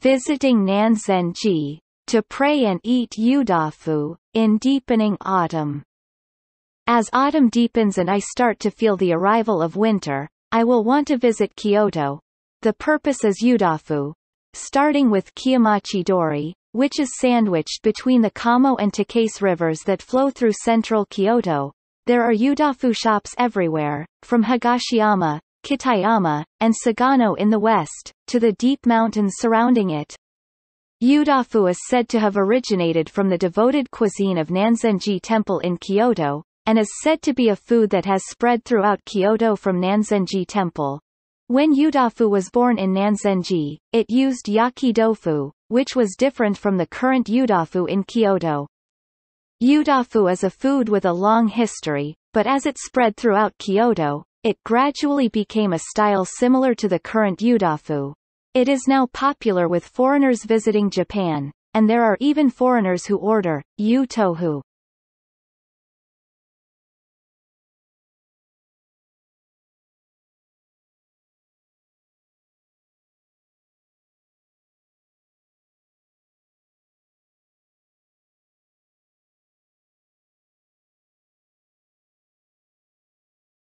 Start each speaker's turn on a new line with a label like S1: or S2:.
S1: visiting Nanzenji, to pray and eat yudofu, in deepening autumn. As autumn deepens and I start to feel the arrival of winter, I will want to visit Kyoto. The purpose is yudofu. Starting with Kiyamachi Dori, which is sandwiched between the Kamo and Takase rivers that flow through central Kyoto, there are yudofu shops everywhere, from Higashiyama, Kitayama, and Sagano in the west, to the deep mountains surrounding it. Yudofu is said to have originated from the devoted cuisine of Nanzenji Temple in Kyoto, and is said to be a food that has spread throughout Kyoto from Nanzenji Temple. When Yudofu was born in Nanzenji, it used yaki dofu, which was different from the current Yudofu in Kyoto. Yudofu is a food with a long history, but as it spread throughout Kyoto, it gradually became a style similar to the current Yudofu. It is now popular with foreigners visiting Japan, and there are even foreigners who order yu tohu